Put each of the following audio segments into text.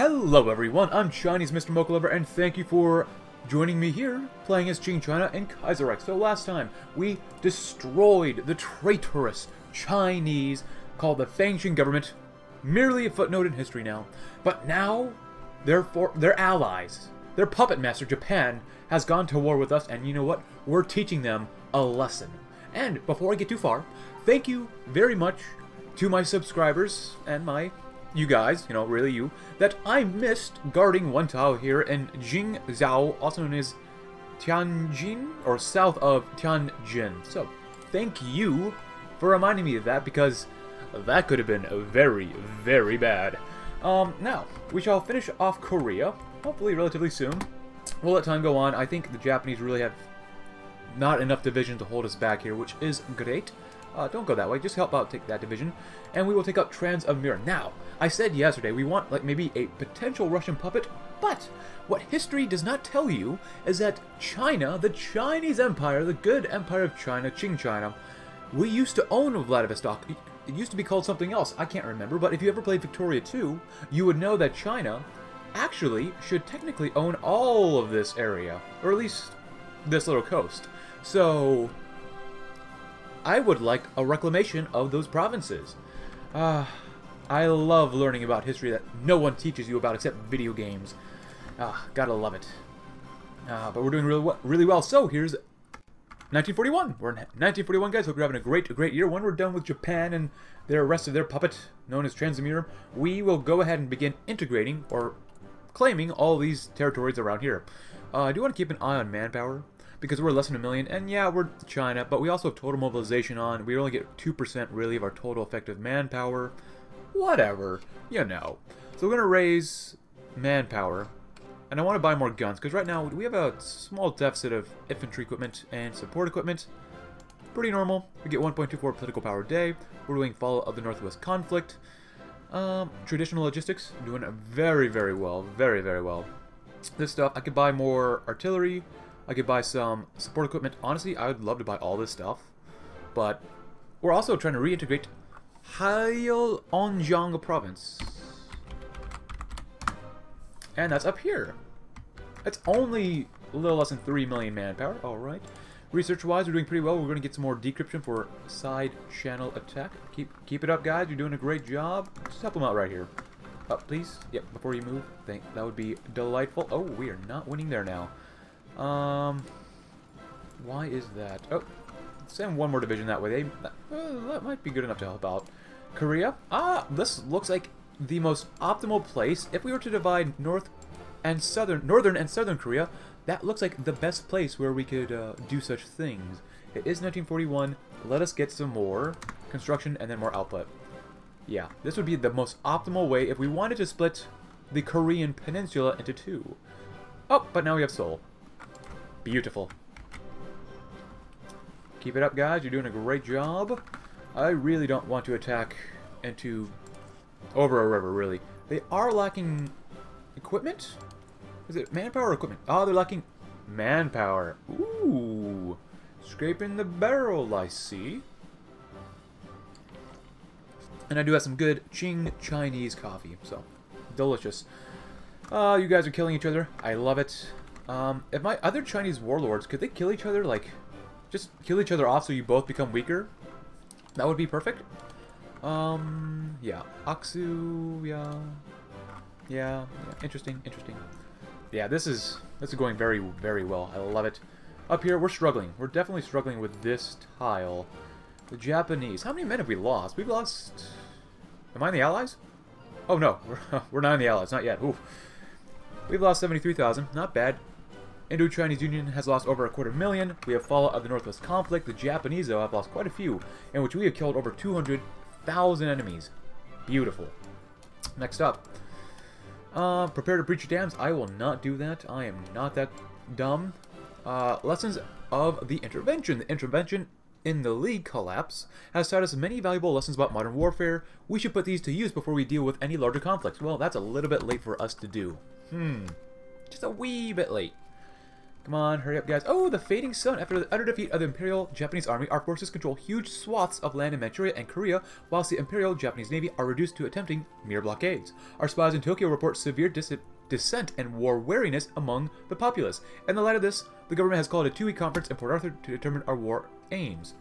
Hello everyone, I'm Chinese Mr. Mocha Lover, and thank you for joining me here, playing as Qing China and Kaiserreich. So last time, we destroyed the traitorous Chinese called the Fengtian government, merely a footnote in history now. But now, their, for their allies, their puppet master, Japan, has gone to war with us, and you know what? We're teaching them a lesson. And before I get too far, thank you very much to my subscribers and my you guys, you know, really you, that I missed guarding tile here in Jingzhou, also known as Tianjin, or south of Tianjin. So, thank you for reminding me of that, because that could have been very, very bad. Um, now, we shall finish off Korea, hopefully relatively soon. We'll let time go on. I think the Japanese really have not enough division to hold us back here, which is great. Uh, don't go that way. Just help out take that division. And we will take out Trans of Now, I said yesterday we want like maybe a potential Russian puppet, but what history does not tell you is that China, the Chinese Empire, the good Empire of China, Qing China, we used to own Vladivostok. It used to be called something else. I can't remember, but if you ever played Victoria 2, you would know that China actually should technically own all of this area, or at least this little coast. So, I would like a reclamation of those provinces. Ah, uh, I love learning about history that no one teaches you about except video games. Ah, gotta love it. Uh, but we're doing really really well. So here's 1941. We're in 1941, guys. Hope you're having a great, great year. When we're done with Japan and their rest of their puppet, known as Transamur, we will go ahead and begin integrating or claiming all these territories around here. Uh, I do want to keep an eye on manpower because we're less than a million, and yeah, we're China, but we also have total mobilization on. We only get 2% really of our total effective manpower. Whatever, you know. So we're going to raise manpower, and I want to buy more guns, because right now we have a small deficit of infantry equipment and support equipment. Pretty normal. We get 1.24 political power a day. We're doing follow of the Northwest conflict. Um, traditional logistics, doing very, very well. Very, very well. This stuff, I could buy more artillery, I could buy some support equipment. Honestly, I would love to buy all this stuff. But we're also trying to reintegrate Heilongjiang province. And that's up here. It's only a little less than 3 million manpower. Alright. Research-wise, we're doing pretty well. We're going to get some more decryption for side channel attack. Keep keep it up, guys. You're doing a great job. Just help them out right here. Up, please. Yep, before you move. Thank That would be delightful. Oh, we are not winning there now. Um, why is that? Oh, send one more division that way. They, that, uh, that might be good enough to help out. Korea? Ah, this looks like the most optimal place. If we were to divide North and Southern, Northern and Southern Korea, that looks like the best place where we could uh, do such things. It is 1941. Let us get some more construction and then more output. Yeah, this would be the most optimal way if we wanted to split the Korean peninsula into two. Oh, but now we have Seoul. Beautiful. Keep it up, guys. You're doing a great job. I really don't want to attack into over a river, really. They are lacking equipment? Is it manpower or equipment? Oh, they're lacking manpower. Ooh. Scraping the barrel, I see. And I do have some good Qing Chinese coffee, so delicious. Uh, you guys are killing each other. I love it. Um, if my other Chinese warlords, could they kill each other, like, just kill each other off so you both become weaker? That would be perfect. Um, yeah. Aksu, yeah. Yeah, yeah. Interesting, interesting. Yeah, this is, this is going very, very well. I love it. Up here, we're struggling. We're definitely struggling with this tile. The Japanese. How many men have we lost? We've lost... Am I in the Allies? Oh, no. We're, we're not in the Allies. Not yet. Oof. We've lost 73,000. Not bad. Indo-Chinese Union has lost over a quarter million. We have fallout of the Northwest conflict. The Japanese, though, have lost quite a few, in which we have killed over 200,000 enemies. Beautiful. Next up. Uh, prepare to breach your dams. I will not do that. I am not that dumb. Uh, lessons of the intervention. The intervention in the League collapse has taught us many valuable lessons about modern warfare. We should put these to use before we deal with any larger conflicts. Well, that's a little bit late for us to do. Hmm. Just a wee bit late. Come on, hurry up, guys. Oh, the fading sun. After the utter defeat of the Imperial Japanese Army, our forces control huge swaths of land in Manchuria and Korea, whilst the Imperial Japanese Navy are reduced to attempting mere blockades. Our spies in Tokyo report severe dis dissent and war weariness among the populace. In the light of this, the government has called a two-week conference in Port Arthur to determine our war aims.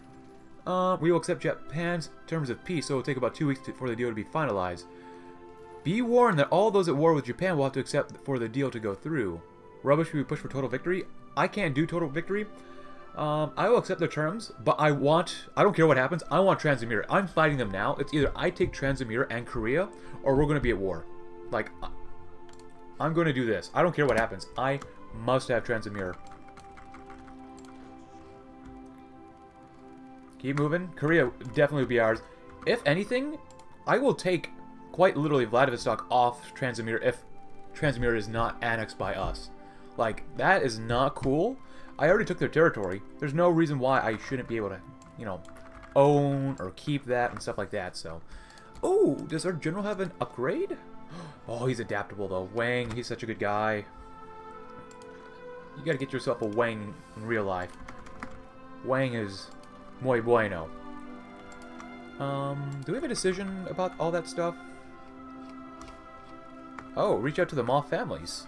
Uh, we will accept Japan's terms of peace, so it will take about two weeks to, for the deal to be finalized. Be warned that all those at war with Japan will have to accept for the deal to go through. Rubbish, we push for total victory. I can't do total victory. Um, I will accept their terms, but I want, I don't care what happens, I want Transamura. I'm fighting them now. It's either I take Transamura and Korea, or we're going to be at war. Like, I'm going to do this. I don't care what happens. I must have Transamura. Keep moving. Korea definitely would be ours. If anything, I will take, quite literally, Vladivostok off Transamura if Transamura is not annexed by us. Like, that is not cool. I already took their territory. There's no reason why I shouldn't be able to, you know, own or keep that and stuff like that, so. Oh, does our general have an upgrade? Oh, he's adaptable, though. Wang, he's such a good guy. You gotta get yourself a Wang in real life. Wang is muy bueno. Um, do we have a decision about all that stuff? Oh, reach out to the Ma families.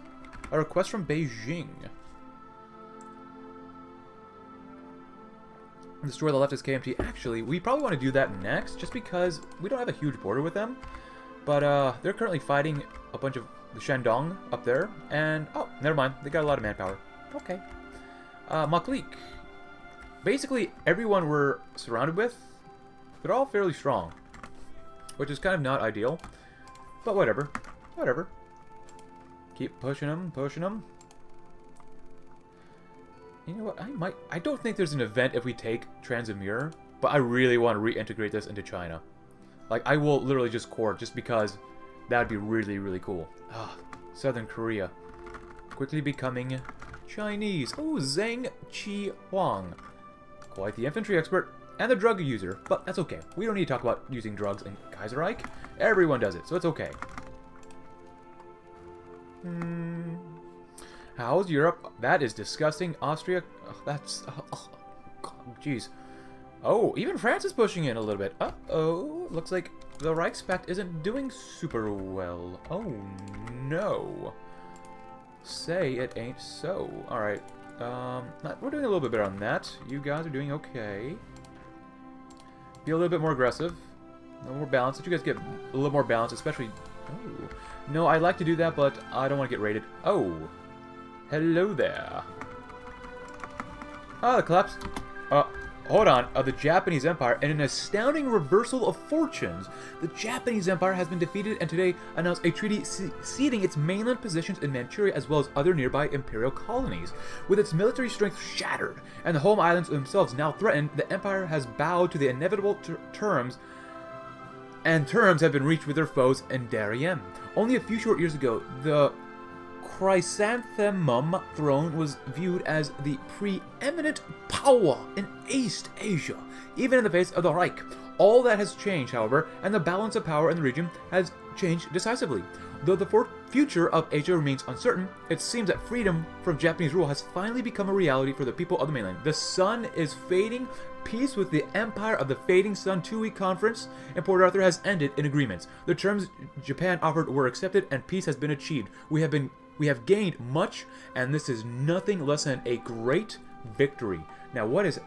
A request from Beijing. Destroy the leftist KMT. Actually, we probably want to do that next, just because we don't have a huge border with them. But uh, they're currently fighting a bunch of the Shandong up there. And, oh, never mind. They got a lot of manpower. Okay. Uh, Ma clique. Basically, everyone we're surrounded with, they're all fairly strong. Which is kind of not ideal. But whatever. Whatever. Keep pushing them, pushing them. You know what? I might. I don't think there's an event if we take Transamur, but I really want to reintegrate this into China. Like, I will literally just core just because that'd be really, really cool. Ah, Southern Korea. Quickly becoming Chinese. Oh, Zhang Qi Huang. Quite the infantry expert and the drug user, but that's okay. We don't need to talk about using drugs in Kaiserreich. Everyone does it, so it's okay. Hmm. How's Europe? That is disgusting. Austria? Oh, that's... Oh, jeez. Oh, even France is pushing in a little bit. Uh-oh. Looks like the Reichspakt isn't doing super well. Oh, no. Say it ain't so. Alright. Um, we're doing a little bit better on that. You guys are doing okay. Be a little bit more aggressive. A little more balance. Let you guys get a little more balance, especially... Oh. No, I'd like to do that, but I don't want to get raided. Oh. Hello there. Ah, oh, the collapse. Uh, hold on. Of the Japanese Empire, in an astounding reversal of fortunes, the Japanese Empire has been defeated and today announced a treaty ceding its mainland positions in Manchuria as well as other nearby imperial colonies. With its military strength shattered and the home islands themselves now threatened, the empire has bowed to the inevitable ter terms and terms have been reached with their foes in Darien. Only a few short years ago, the Chrysanthemum throne was viewed as the preeminent power in East Asia, even in the face of the Reich. All that has changed, however, and the balance of power in the region has changed decisively. Though the future of Asia remains uncertain, it seems that freedom from Japanese rule has finally become a reality for the people of the mainland. The sun is fading, peace with the Empire of the Fading Sun two-week conference in Port Arthur has ended in agreements. The terms Japan offered were accepted and peace has been achieved. We have been we have gained much and this is nothing less than a great victory. Now what is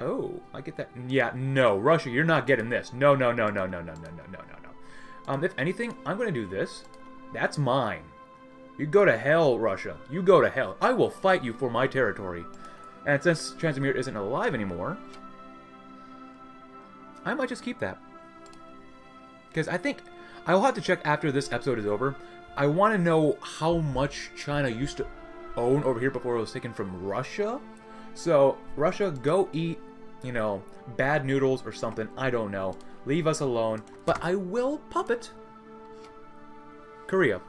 Oh, I get that. Yeah, no, Russia, you're not getting this. No, no, no, no, no, no, no, no, no, no, no. Um, if anything, I'm going to do this. That's mine. You go to hell, Russia. You go to hell. I will fight you for my territory. And since Transamur isn't alive anymore, I might just keep that. Because I think... I will have to check after this episode is over. I want to know how much China used to own over here before it was taken from Russia. So, Russia, go eat, you know, bad noodles or something. I don't know. Leave us alone. But I will puppet Korea.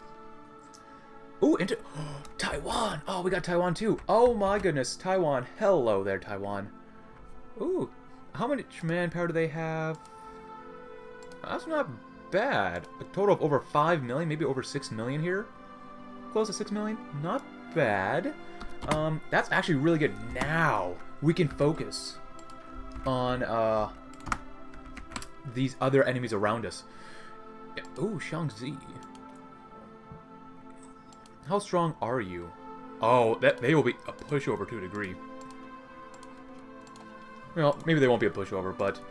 Ooh, into Taiwan. Oh, we got Taiwan too. Oh my goodness, Taiwan. Hello there, Taiwan. Ooh, how much manpower do they have? That's not bad. A total of over 5 million, maybe over 6 million here. close to 6 million. Not bad. Um, that's actually really good. Now we can focus on uh, these other enemies around us. Ooh, Shaanxi. How strong are you? Oh, that they will be a pushover to a degree. Well, maybe they won't be a pushover, but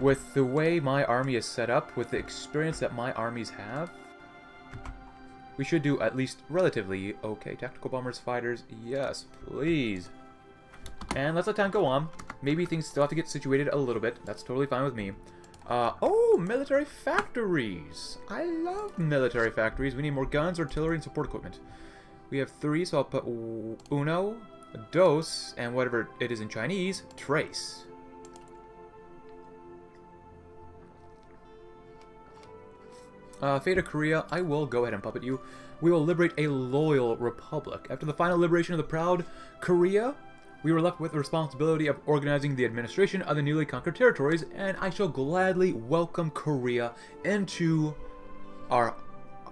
with the way my army is set up, with the experience that my armies have, we should do at least relatively okay. Tactical bombers, fighters, yes, please. And let's let time go on. Maybe things still have to get situated a little bit. That's totally fine with me. Uh, oh, military factories. I love military factories. We need more guns, artillery, and support equipment. We have three, so I'll put uno, dos, and whatever it is in Chinese, trace. Uh, Fate of Korea, I will go ahead and puppet you. We will liberate a loyal republic. After the final liberation of the proud Korea, we were left with the responsibility of organizing the administration of the newly conquered territories, and I shall gladly welcome Korea into our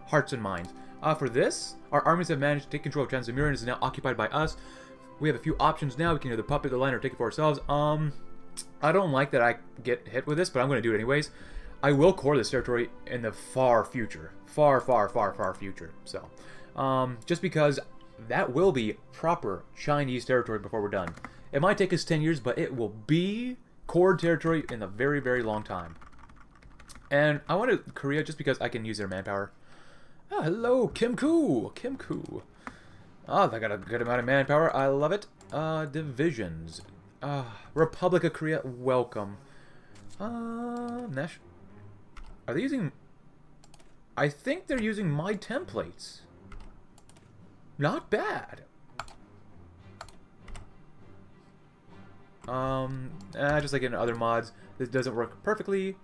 hearts and minds. Uh, for this, our armies have managed to take control of Transamura and is now occupied by us. We have a few options now. We can either puppet the line or take it for ourselves. Um, I don't like that I get hit with this, but I'm going to do it anyways. I will core this territory in the far future. Far, far, far, far future. So, um, just because that will be proper Chinese territory before we're done. It might take us 10 years, but it will be core territory in a very, very long time. And I wanted Korea just because I can use their manpower. Oh, hello, Kim Koo. Kim Koo. Oh, they got a good amount of manpower. I love it. Uh, divisions. Uh, Republic of Korea, welcome. Uh, Nash. Are they using... I think they're using my templates. Not bad. Um, eh, just like in other mods, this doesn't work perfectly.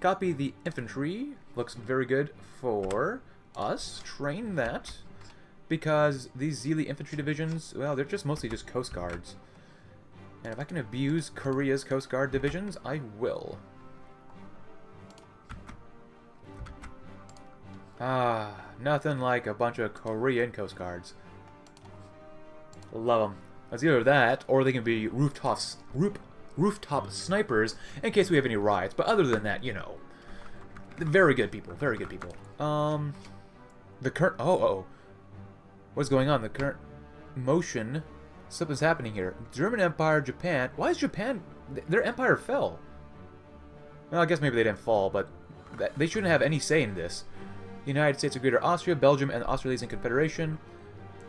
Copy the infantry. Looks very good for us. Train that. Because these Zhili infantry divisions, well, they're just mostly just Coast Guards. And if I can abuse Korea's Coast Guard divisions, I will. Ah, nothing like a bunch of Korean Coast Guards. Love them. It's either that, or they can be rooftops, roof, rooftop snipers in case we have any riots. But other than that, you know, very good people. Very good people. Um, the current. Oh, oh. What's going on? The current motion. Something's happening here. German Empire, Japan. Why is Japan? Their empire fell. Well, I guess maybe they didn't fall, but they shouldn't have any say in this. United States of Greater Austria, Belgium, and the Australasian Confederation.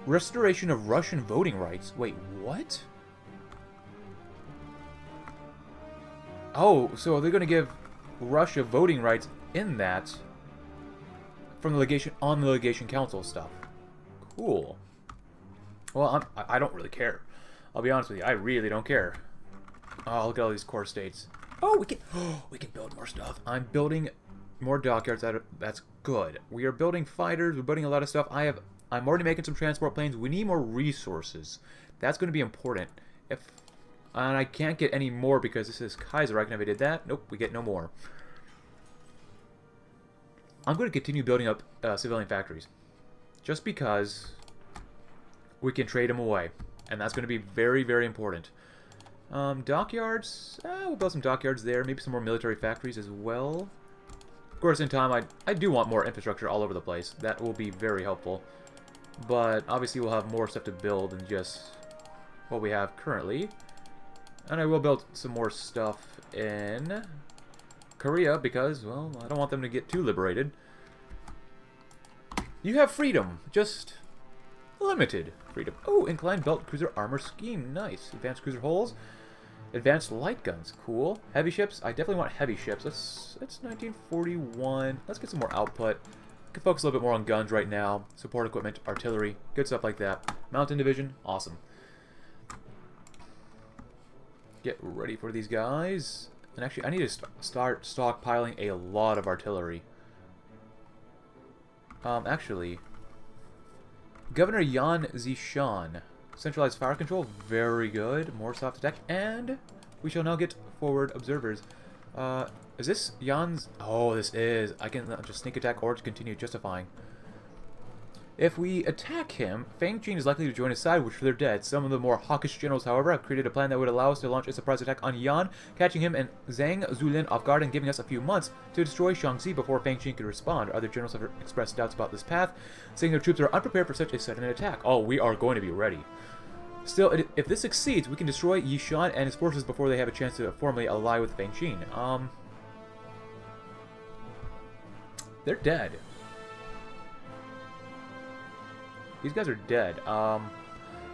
Restoration of Russian voting rights. Wait, what? Oh, so they're going to give Russia voting rights in that from the legation on the legation council stuff. Cool. Well, I'm, I don't really care. I'll be honest with you, I really don't care. Oh, look at all these core states. Oh, we can. Oh, we can build more stuff. I'm building more dockyards. That that's good. We are building fighters. We're building a lot of stuff. I have. I'm already making some transport planes. We need more resources. That's going to be important. If and I can't get any more because this is Kaiser. I can never did that, nope, we get no more. I'm going to continue building up uh, civilian factories, just because we can trade them away, and that's going to be very, very important. Um, dockyards, eh, we'll build some dockyards there, maybe some more military factories as well. Of course, in time, I, I do want more infrastructure all over the place. That will be very helpful. But obviously, we'll have more stuff to build than just what we have currently. And I will build some more stuff in Korea because, well, I don't want them to get too liberated. You have freedom, just limited freedom. Oh, inclined belt cruiser armor scheme, nice. Advanced cruiser hulls. Advanced light guns, cool. Heavy ships, I definitely want heavy ships. Let's, it's 1941. Let's get some more output. Can focus a little bit more on guns right now. Support equipment, artillery, good stuff like that. Mountain division, awesome. Get ready for these guys. And actually, I need to st start stockpiling a lot of artillery. Um, actually, Governor Yan Xishan Centralized fire control, very good. More soft attack, and we shall now get forward observers. Uh, is this Yan's? Oh, this is. I can just sneak attack or continue justifying. If we attack him, Fengtian is likely to join his side, which they're dead. Some of the more hawkish generals, however, have created a plan that would allow us to launch a surprise attack on Yan, catching him and Zhang Zuolin off guard and giving us a few months to destroy Shaanxi before Fengtian could respond. Other generals have expressed doubts about this path, saying their troops are unprepared for such a sudden attack. Oh, we are going to be ready. Still, if this succeeds, we can destroy Xishan and his forces before they have a chance to formally ally with Fengtian. Um, they're dead. These guys are dead. Um,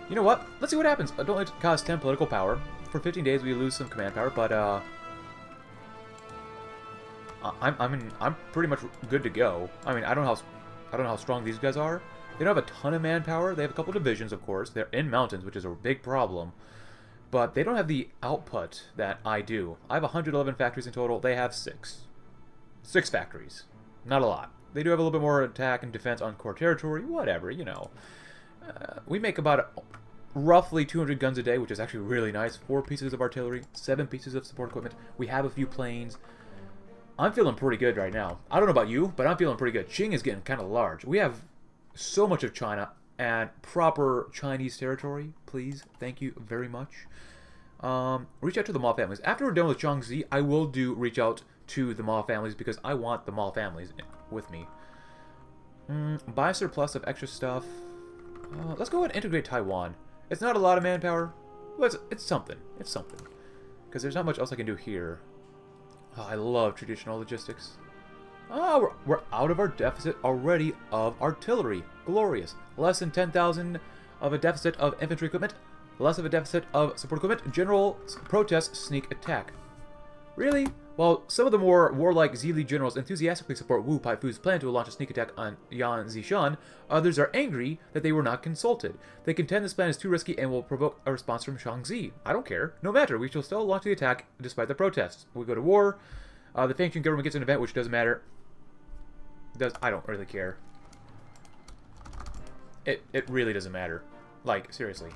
you know what? Let's see what happens. To cost 10 political power. For 15 days, we lose some command power, but, uh... I'm, I mean, I'm pretty much good to go. I mean, I don't know how, I don't know how strong these guys are. They don't have a ton of manpower. They have a couple divisions, of course. They're in mountains, which is a big problem. But they don't have the output that I do. I have 111 factories in total. They have six. Six factories. Not a lot. They do have a little bit more attack and defense on core territory, whatever, you know. Uh, we make about roughly 200 guns a day, which is actually really nice. Four pieces of artillery, seven pieces of support equipment. We have a few planes. I'm feeling pretty good right now. I don't know about you, but I'm feeling pretty good. Qing is getting kind of large. We have so much of China and proper Chinese territory, please. Thank you very much. Um, reach out to the Ma families. After we're done with Shaanxi, I will do reach out to the Ma families because I want the Ma families with me. Mm, buy surplus of extra stuff. Uh, let's go ahead and integrate Taiwan. It's not a lot of manpower, but it's, it's something. It's something. Because there's not much else I can do here. Oh, I love traditional logistics. Ah, we're, we're out of our deficit already of artillery. Glorious. Less than 10,000 of a deficit of infantry equipment. Less of a deficit of support equipment. General protest sneak attack. Really? While some of the more warlike Zhili generals enthusiastically support Wu Peifu's plan to launch a sneak attack on Yan Xishan, others are angry that they were not consulted. They contend this plan is too risky and will provoke a response from Shaanxi. I don't care. No matter, we shall still launch the attack despite the protests. We go to war. Uh, the Fengtian government gets an event, which doesn't matter. Does I don't really care. It it really doesn't matter. Like seriously.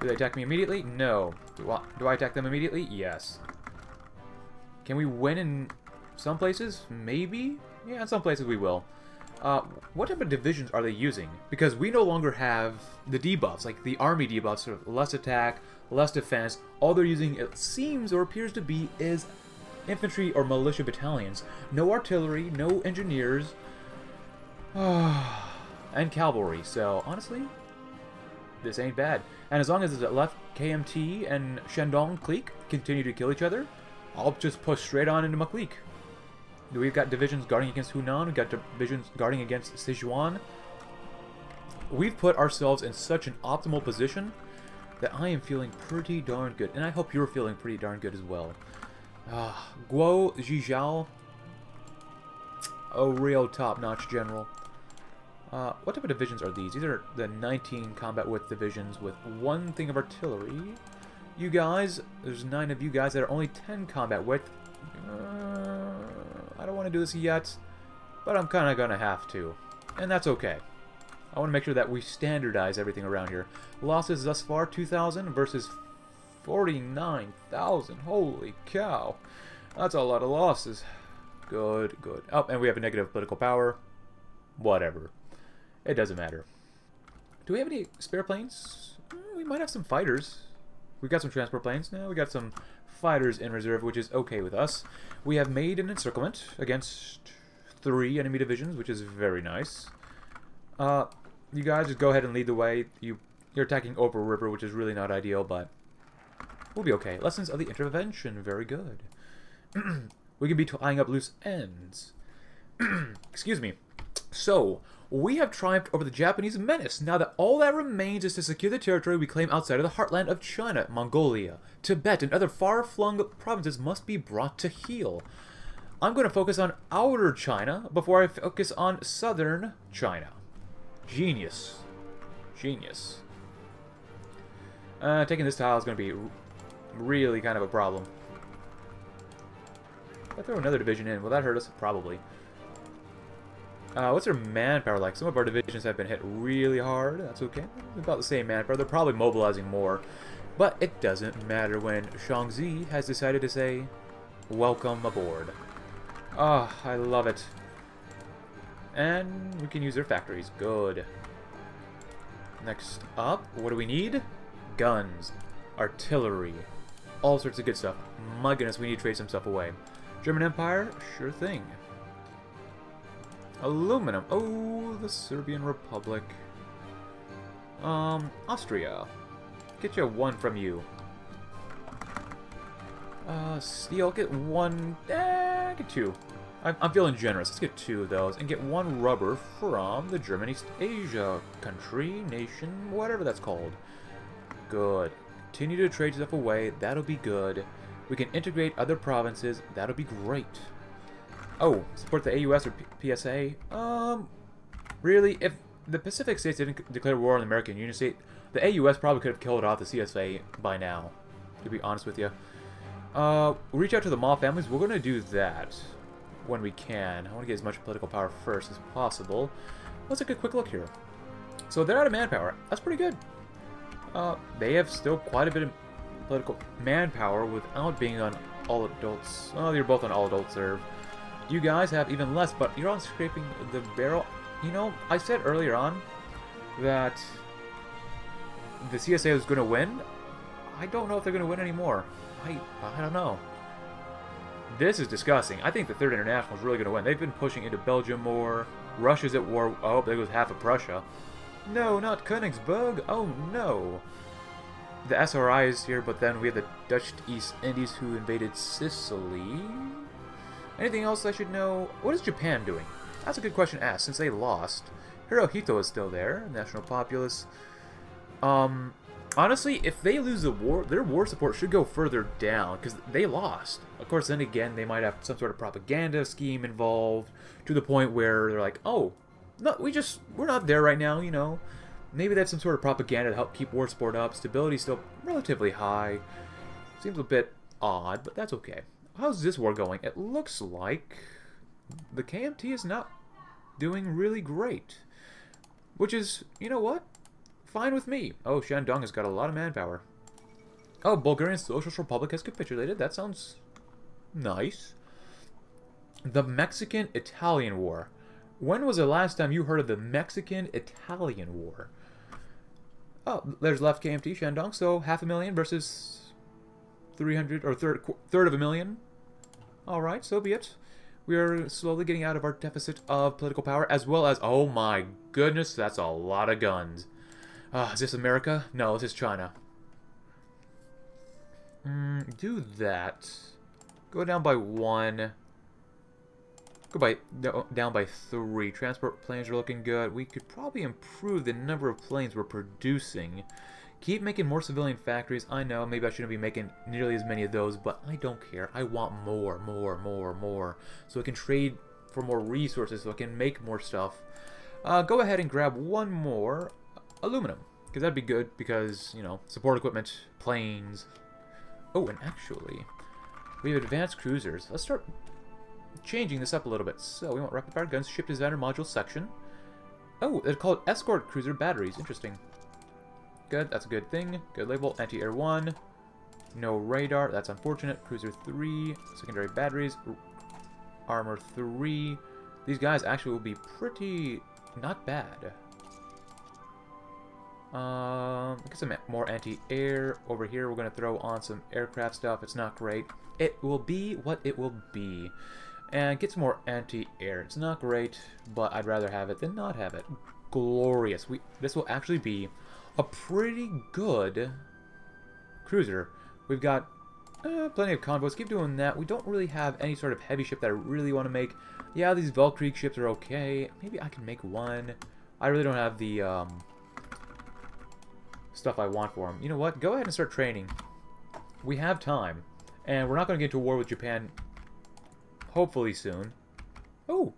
Do they attack me immediately? No. Do I, do I attack them immediately? Yes. Can we win in some places? Maybe? Yeah, in some places we will. Uh, what type of divisions are they using? Because we no longer have the debuffs, like the army debuffs, sort of less attack, less defense. All they're using, it seems or appears to be, is infantry or militia battalions. No artillery, no engineers, and cavalry. So, honestly, this ain't bad. And as long as the left KMT and Shandong clique continue to kill each other, I'll just push straight on into Ma clique. We've got divisions guarding against Hunan, we've got divisions guarding against Sichuan. We've put ourselves in such an optimal position that I am feeling pretty darn good. And I hope you're feeling pretty darn good as well. Uh, Guo Zhizhao, a real top-notch general. Uh, what type of divisions are these? These are the 19 combat width divisions with one thing of artillery. You guys, there's nine of you guys that are only 10 combat width. Uh, I don't want to do this yet, but I'm kind of going to have to. And that's okay. I want to make sure that we standardize everything around here. Losses thus far, 2,000 versus 49,000. Holy cow. That's a lot of losses. Good, good. Oh, and we have a negative political power. Whatever. It doesn't matter. Do we have any spare planes? Hmm, we might have some fighters. We've got some transport planes. Now we got some fighters in reserve, which is okay with us. We have made an encirclement against three enemy divisions, which is very nice. Uh, you guys just go ahead and lead the way. You, you're attacking over river, which is really not ideal, but we'll be okay. Lessons of the intervention, very good. we can be tying up loose ends. Excuse me. So, we have triumphed over the Japanese menace. Now that all that remains is to secure the territory we claim outside of the heartland of China, Mongolia. Tibet and other far-flung provinces must be brought to heel. I'm going to focus on outer China before I focus on southern China. Genius. Genius. Uh, taking this tile is going to be really kind of a problem. If I throw another division in, will that hurt us? Probably. Uh, what's their manpower like? Some of our divisions have been hit really hard. That's okay. About the same manpower. They're probably mobilizing more. But it doesn't matter when Shaanxi has decided to say, welcome aboard. Ah, oh, I love it. And we can use their factories. Good. Next up, what do we need? Guns. Artillery. All sorts of good stuff. My goodness, we need to trade some stuff away. German Empire? Sure thing. Aluminum. Oh, the Serbian Republic. Um, Austria. Get you one from you. Uh, steel, get one, eh, get two. I'm, I'm feeling generous. Let's get two of those. And get one rubber from the German East Asia country, nation, whatever that's called. Good. Continue to trade stuff away. That'll be good. We can integrate other provinces. That'll be great. Oh, support the AUS or P PSA? Um, really? If the Pacific States didn't declare war on the American Union State, the AUS probably could have killed off the CSA by now, to be honest with you. Uh, reach out to the Ma families. We're going to do that when we can. I want to get as much political power first as possible. Let's take a quick look here. So they're out of manpower. That's pretty good. Uh, they have still quite a bit of political manpower without being on all adults. Oh, you're both on all adults serve. You guys have even less, but you're on scraping the barrel. You know, I said earlier on that the CSA was going to win. I don't know if they're going to win anymore. I, I don't know. This is disgusting. I think the Third International is really going to win. They've been pushing into Belgium more. Russia's at war. Oh, there goes half of Prussia. No, not Königsberg. Oh, no. The SRI is here, but then we have the Dutch East Indies who invaded Sicily. Anything else I should know? What is Japan doing? That's a good question to ask, since they lost. Hirohito is still there, National Populace. Um, honestly, if they lose the war, their war support should go further down, because they lost. Of course, then again, they might have some sort of propaganda scheme involved, to the point where they're like, oh, no, we just, we're not there right now, you know. Maybe that's some sort of propaganda to help keep war support up. Stability's still relatively high. Seems a bit odd, but that's okay. How's this war going? It looks like the KMT is not doing really great. Which is, you know what? Fine with me. Oh, Shandong has got a lot of manpower. Oh, Bulgarian Socialist Republic has capitulated. That sounds nice. The Mexican-Italian War. When was the last time you heard of the Mexican-Italian War? Oh, there's left KMT, Shandong, so half a million versus 300, or third, third of a million. Alright, so be it. We are slowly getting out of our deficit of political power, as well as, oh my goodness, that's a lot of guns. Uh, is this America? No, this is China. Mm, do that. Go down by one. Go by down by three. Transport planes are looking good. We could probably improve the number of planes we're producing. Keep making more civilian factories. I know, maybe I shouldn't be making nearly as many of those, but I don't care. I want more, more, more, more. So I can trade for more resources, so I can make more stuff. Uh, go ahead and grab one more aluminum, because that'd be good, because, you know, support equipment, planes. Oh, and actually, we have advanced cruisers. Let's start changing this up a little bit. So we want rapid fire guns, ship designer module section. Oh, they're called escort cruiser batteries. Interesting. Good, that's a good thing. Good label. Anti-air 1. No radar, that's unfortunate. Cruiser 3. Secondary batteries. Armor 3. These guys actually will be pretty not bad. Um, get some more anti-air. Over here, we're going to throw on some aircraft stuff. It's not great. It will be what it will be. And get some more anti-air. It's not great, but I'd rather have it than not have it. Glorious. We This will actually be a pretty good cruiser. We've got uh, plenty of convoys. Keep doing that. We don't really have any sort of heavy ship that I really want to make. Yeah, these Weltkrieg ships are okay. Maybe I can make one. I really don't have the um, stuff I want for them. You know what? Go ahead and start training. We have time. And we're not going to get into war with Japan hopefully soon. Oh!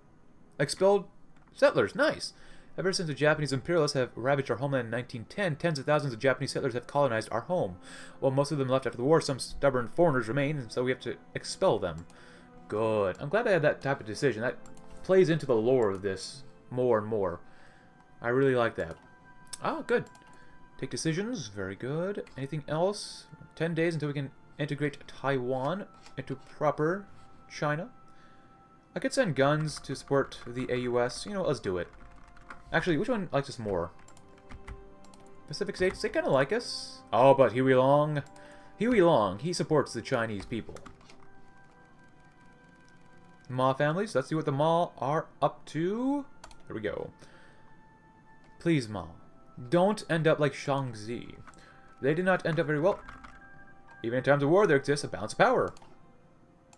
Expelled settlers. Nice! Ever since the Japanese imperialists have ravaged our homeland in 1910, tens of thousands of Japanese settlers have colonized our home. While most of them left after the war, some stubborn foreigners remain, and so we have to expel them. Good. I'm glad I had that type of decision. That plays into the lore of this more and more. I really like that. Ah, good. Take decisions. Very good. Anything else? Ten days until we can integrate Taiwan into proper China. I could send guns to support the AUS. You know, let's do it. Actually, which one likes us more? Pacific States, they kind of like us. Oh, but Huey Long, Huey Long, he supports the Chinese people. Ma families, let's see what the Ma are up to. There we go. Please, Ma, don't end up like Shaanxi. They did not end up very well. Even in times of war, there exists a balance of power.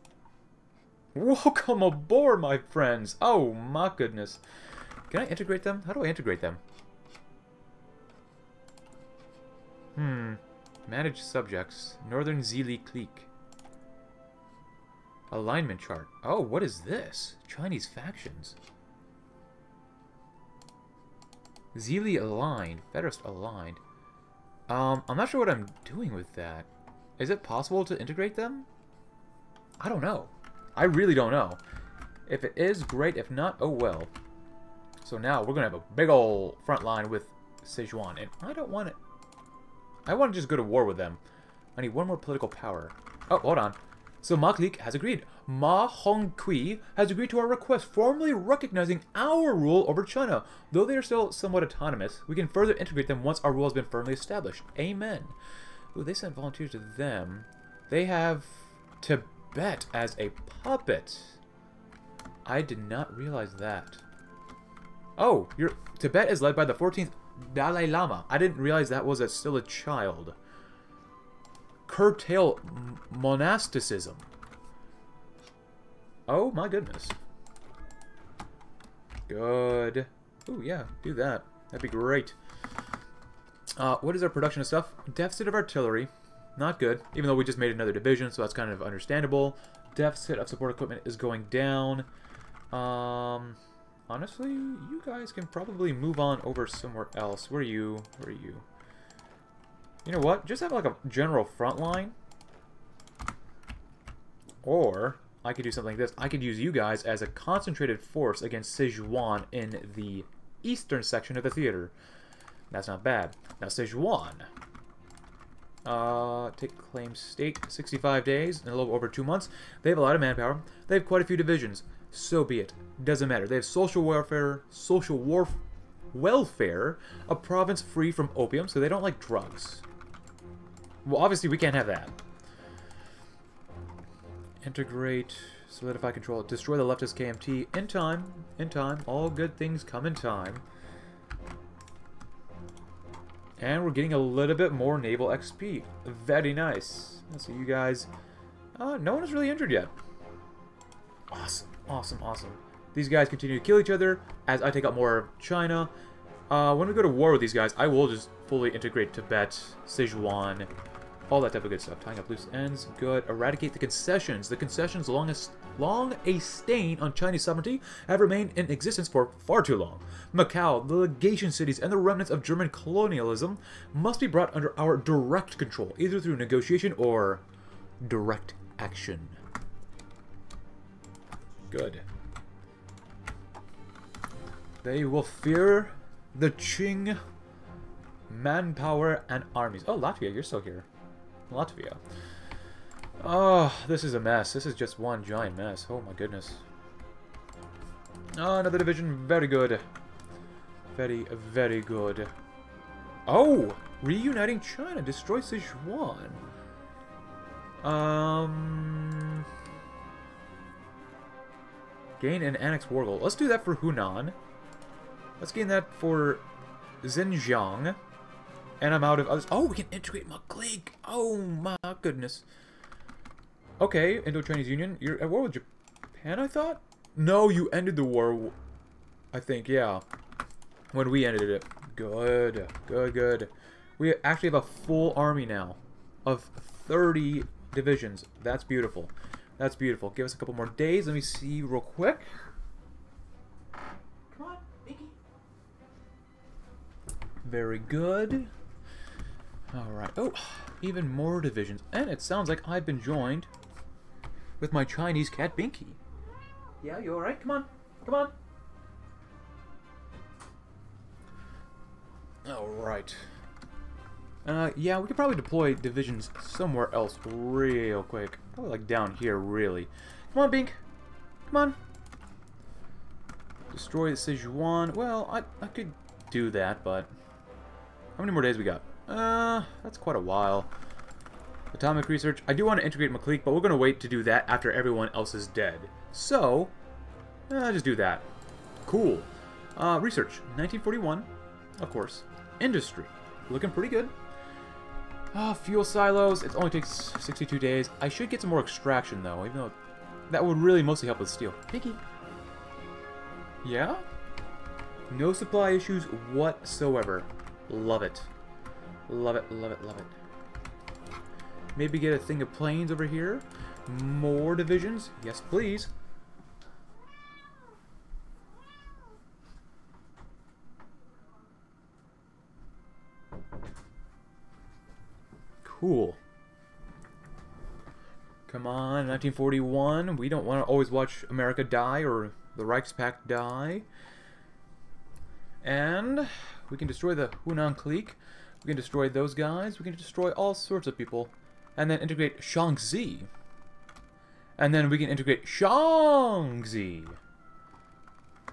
Welcome aboard, my friends. Oh, my goodness. Can I integrate them? How do I integrate them? Hmm. Manage subjects. Northern Zhili clique. Alignment chart. Oh, what is this? Chinese factions. Zhili aligned. Federist aligned. Um, I'm not sure what I'm doing with that. Is it possible to integrate them? I don't know. I really don't know. If it is, great. If not, oh well. So now we're going to have a big old front line with Sichuan. And I don't want it. I want to just go to war with them. I need one more political power. Oh, hold on. So Ma Clique has agreed. Ma Hongkui has agreed to our request, formally recognizing our rule over China. Though they are still somewhat autonomous, we can further integrate them once our rule has been firmly established. Amen. Ooh, they sent volunteers to them. They have Tibet as a puppet. I did not realize that. Oh, your Tibet is led by the 14th Dalai Lama. I didn't realize that was a, still a child. Curtail monasticism. Oh my goodness. Good. Oh yeah, do that. That'd be great. Uh, what is our production of stuff? Deficit of artillery. Not good, even though we just made another division, so that's kind of understandable. Deficit of support equipment is going down. Um, honestly, you guys can probably move on over somewhere else. Where are you? Where are you? You know what? Just have like a general front line. Or I could do something like this. I could use you guys as a concentrated force against Sichuan in the eastern section of the theater. That's not bad. Now Sichuan. Uh, take claim state, 65 days, a little over two months. They have a lot of manpower. They have quite a few divisions. So be it. Doesn't matter. They have social welfare, social war welfare, a province free from opium, so they don't like drugs. Well, obviously we can't have that. Integrate, solidify control, destroy the leftist KMT in time, in time. All good things come in time. And we're getting a little bit more naval XP. Very nice. So you guys... Uh, no one is really injured yet. Awesome, awesome. These guys continue to kill each other as I take out more of China. Uh, when we go to war with these guys, I will just fully integrate Tibet, Sichuan, all that type of good stuff. Tying up loose ends, good. Eradicate the concessions. The concessions, long, as, long a stain on Chinese sovereignty, have remained in existence for far too long. Macau, the legation cities, and the remnants of German colonialism must be brought under our direct control, either through negotiation or direct action. Good. They will fear the Qing manpower and armies. Oh, Latvia, you're still here. Latvia. Oh, this is a mess. This is just one giant mess. Oh my goodness. Oh, another division. Very good. Very, very good. Oh! Reuniting China. Destroy Sichuan. Um... Gain an annex war goal. Let's do that for Hunan. Let's gain that for Xinjiang. And I'm out of others. Oh, we can integrate clique. Oh my goodness. Okay, Indo-Chinese Union. You're at war with Japan, I thought? No, you ended the war. I think, yeah. When we ended it. Good. Good, good. We actually have a full army now. Of 30 divisions. That's beautiful. That's beautiful. Give us a couple more days. Let me see real quick. Come on, Mickey. Very good. Alright. Oh, even more divisions. And it sounds like I've been joined with my Chinese cat Binky. Yeah, you alright? Come on. Come on. Alright. Uh, yeah, we could probably deploy divisions somewhere else real quick. Probably like down here, really. Come on, Bink. Come on. Destroy the Sichuan. Well, I, I could do that, but... How many more days we got? Uh, that's quite a while. Atomic research. I do want to integrate Ma clique, but we're going to wait to do that after everyone else is dead. So, uh, just do that. Cool. Uh, research. 1941, of course. Industry. Looking pretty good. Uh, fuel silos. It only takes 62 days. I should get some more extraction, though, even though that would really mostly help with steel. Pinky. Yeah? No supply issues whatsoever. Love it. Love it, love it, love it. Maybe get a thing of planes over here. More divisions? Yes, please. Cool. Come on, 1941. We don't want to always watch America die or the Reichspakt die. And we can destroy the Hunan clique. We can destroy those guys. We can destroy all sorts of people. And then integrate Shaanxi. And then we can integrate Shaanxi.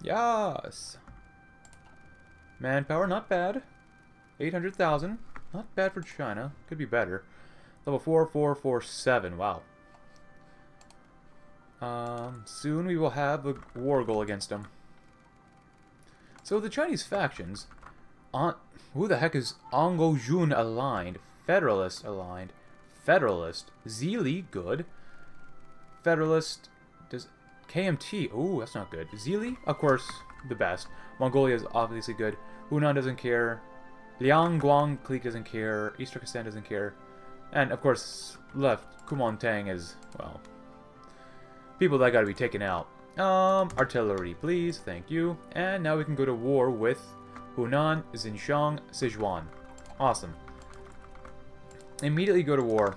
Yes. Manpower, not bad. 800,000. Not bad for China. Could be better. Level 4447. Wow. Um, soon we will have a war goal against them. So the Chinese factions, on, who the heck is Ango Jun aligned? Federalist aligned. Federalist. Zhili, good. Federalist, does KMT, oh, that's not good. Zhili, of course, the best. Mongolia is obviously good. Hunan doesn't care. Liang Guang clique doesn't care. East Turkestan doesn't care. And, of course, left, Kuomintang is, well, people that gotta be taken out. Um, artillery, please. Thank you. And now we can go to war with Hunan, Xinjiang, Sichuan. Awesome. Immediately go to war.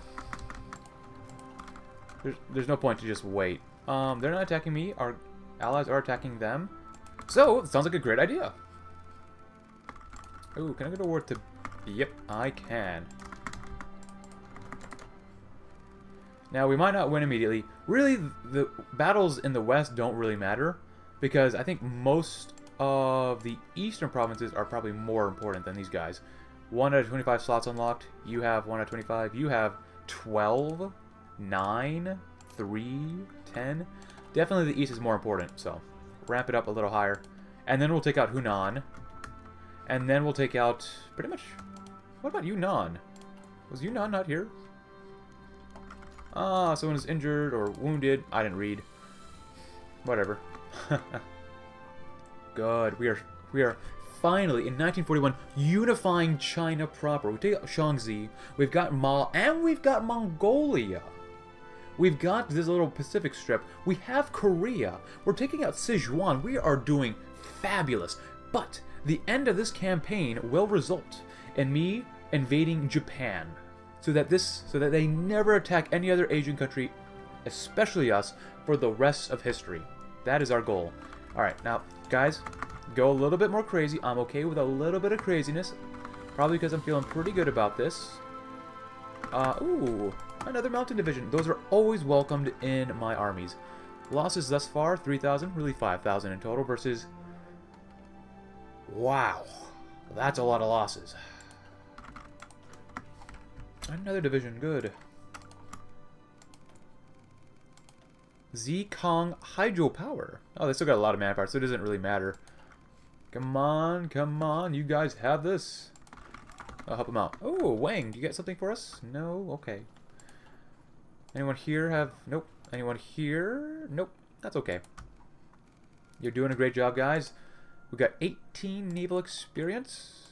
There's, there's no point to just wait. Um, they're not attacking me. Our allies are attacking them. So, sounds like a great idea. Ooh, can I go to war to... Yep, I can. Now, we might not win immediately. Really, the battles in the west don't really matter, because I think most of the eastern provinces are probably more important than these guys. 1 out of 25 slots unlocked. You have 1 out of 25. You have 12, 9, 3, 10. Definitely the east is more important, so ramp it up a little higher. And then we'll take out Hunan. And then we'll take out pretty much... What about Yunnan? Was Yunnan not here? Ah, someone is injured or wounded. I didn't read. Whatever. Good. We are we are finally in 1941 unifying China proper. We take out Shaanxi, we've got Ma, and we've got Mongolia. We've got this little Pacific strip. We have Korea. We're taking out Sichuan. We are doing fabulous. But the end of this campaign will result in me invading Japan so that this so that they never attack any other Asian country, especially us, for the rest of history. That is our goal. Alright, now, guys, go a little bit more crazy. I'm okay with a little bit of craziness. Probably because I'm feeling pretty good about this. Uh, ooh, another mountain division. Those are always welcomed in my armies. Losses thus far, 3,000, really 5,000 in total versus... Wow, that's a lot of losses. Another division, good. Zkong Hydropower. Oh, they still got a lot of manpower, so it doesn't really matter. Come on, come on, you guys have this. I'll help them out. Oh, Wang, do you get something for us? No? Okay. Anyone here have... Nope. Anyone here? Nope. That's okay. You're doing a great job, guys. We got 18 naval experience.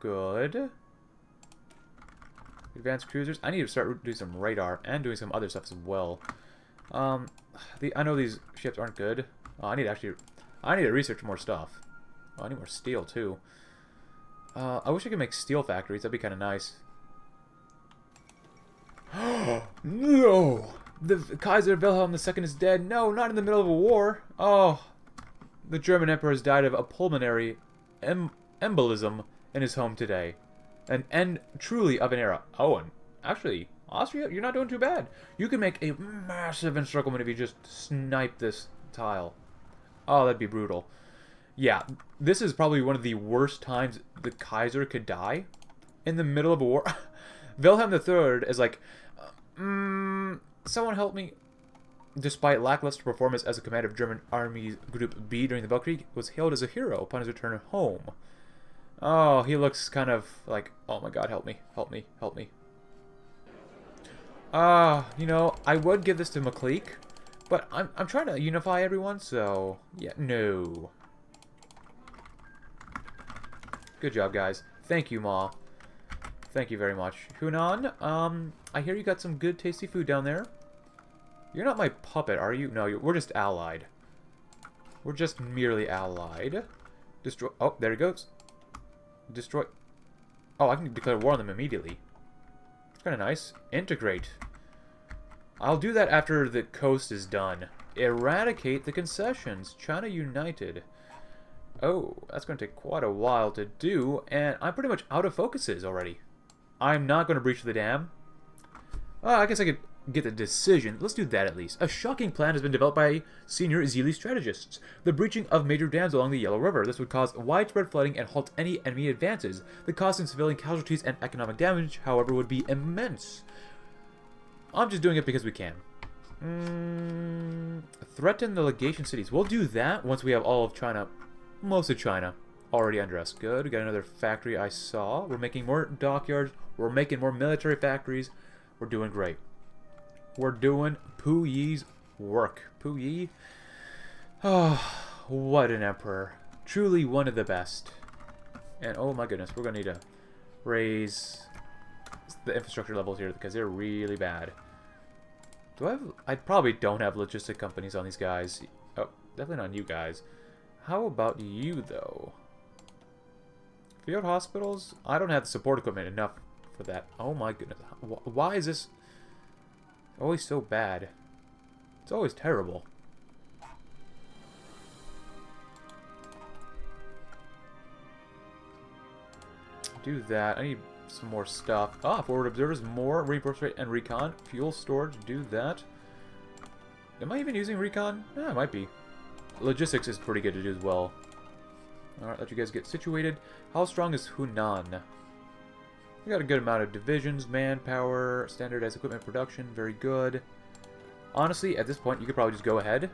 Good. Advanced cruisers. I need to start doing some radar and doing some other stuff as well. Um, the I know these ships aren't good. Oh, I need to actually, I need to research more stuff. Oh, I need more steel too. Uh, I wish I could make steel factories. That'd be kind of nice. no! The Kaiser Wilhelm II is dead. No, not in the middle of a war. Oh, the German Emperor has died of a pulmonary em embolism in his home today. An end truly of an era. Oh, and actually, Austria, you're not doing too bad. You can make a massive encirclement if you just snipe this tile. Oh, that'd be brutal. Yeah, this is probably one of the worst times the Kaiser could die. In the middle of a war. Wilhelm III is like, mm, someone help me. Despite lackluster performance as a commander of German Army Group B during the Weltkrieg, was hailed as a hero upon his return home. Oh, he looks kind of like, oh my god, help me, help me, help me. Ah, uh, you know, I would give this to Ma clique, but I'm, I'm trying to unify everyone, so, yeah, no. Good job, guys. Thank you, Ma. Thank you very much. Hunan, um, I hear you got some good tasty food down there. You're not my puppet, are you? No, we're just allied. We're just merely allied. Destroy- oh, there he goes. Destroy- oh, I can declare war on them immediately. It's kind of nice. Integrate. I'll do that after the coast is done. Eradicate the concessions. China United. Oh, that's going to take quite a while to do, and I'm pretty much out of focuses already. I'm not going to breach the dam. Uh, I guess I could get the decision. Let's do that at least. A shocking plan has been developed by senior Zhili strategists. The breaching of major dams along the Yellow River. This would cause widespread flooding and halt any enemy advances. The cost in civilian casualties and economic damage, however, would be immense. I'm just doing it because we can. Mm, threaten the legation cities. We'll do that once we have all of China, most of China, already under us. Good. We got another factory I saw. We're making more dockyards. We're making more military factories. We're doing great. We're doing Puyi's work. Puyi? Oh, what an emperor. Truly one of the best. And oh my goodness, we're going to need to raise the infrastructure levels here because they're really bad. Do I have... I probably don't have logistic companies on these guys. Oh, definitely not you guys. How about you, though? Field hospitals? I don't have the support equipment enough for that. Oh my goodness. Why is this always so bad? It's always terrible. Do that. I need some more stuff. Ah, forward observers, more reinforcement rate and recon. Fuel storage, do that. Am I even using recon? Yeah, it might be. Logistics is pretty good to do as well. Alright, let you guys get situated. How strong is Hunan? We got a good amount of divisions, manpower, standardized equipment production, very good. Honestly, at this point, you could probably just go ahead.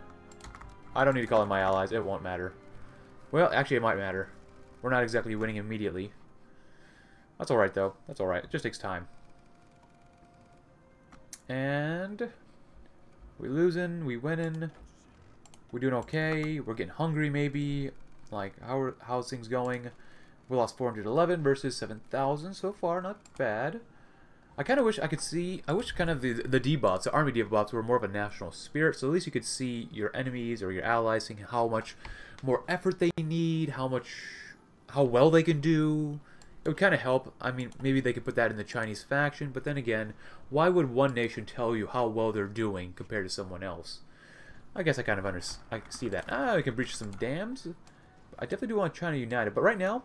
I don't need to call in my allies, it won't matter. Well, actually, it might matter. We're not exactly winning immediately. That's alright, though. That's alright. It just takes time. And... We losing, we winning. We're doing okay. We're getting hungry, maybe. Like, how are, how's things going? We lost 411 versus 7,000 so far. Not bad. I kind of wish I could see... I wish kind of the, the debuffs, the army debuffs, were more of a national spirit. So at least you could see your enemies or your allies seeing how much more effort they need, how much... how well they can do. It would kind of help. I mean, maybe they could put that in the Chinese faction. But then again, why would one nation tell you how well they're doing compared to someone else? I guess I kind of under I see that. Ah, we can breach some dams. I definitely do want China United. But right now,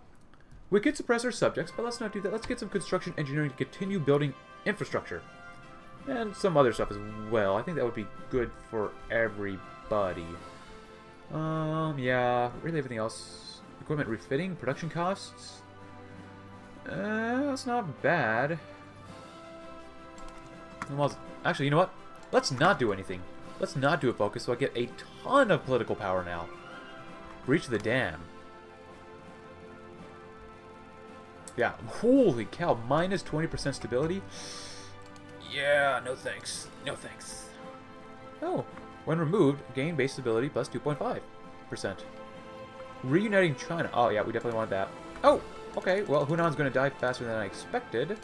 we could suppress our subjects, but let's not do that. Let's get some construction engineering to continue building infrastructure. And some other stuff as well. I think that would be good for everybody. Um, yeah, really everything else. Equipment refitting, production costs. Uh, that's not bad. Well, actually, you know what? Let's not do anything. Let's not do a focus so I get a ton of political power now. Breach the dam. Yeah, holy cow, minus 20% stability? Yeah, no thanks. No thanks. Oh, when removed, gain base stability plus 2.5%. Reuniting China. Oh, yeah, we definitely want that. Oh, okay, well, Hunan's going to die faster than I expected.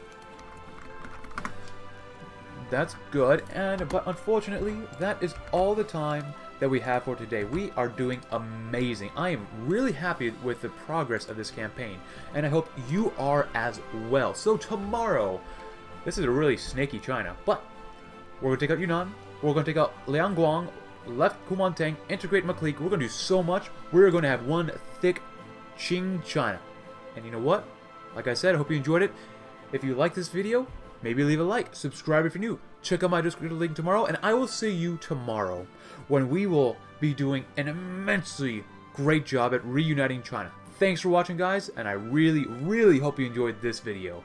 That's good, and but unfortunately, that is all the time that we have for today. We are doing amazing. I am really happy with the progress of this campaign, and I hope you are as well. So tomorrow, this is a really snaky China, but we're going to take out Yunnan, we're going to take out Liangguang, left Kuomintang, integrate Ma clique. We're going to do so much. We're going to have one thick Qing China. And you know what? Like I said, I hope you enjoyed it. If you like this video, maybe leave a like, subscribe if you're new, check out my description link tomorrow, and I will see you tomorrow when we will be doing an immensely great job at reuniting China. Thanks for watching, guys, and I really, really hope you enjoyed this video.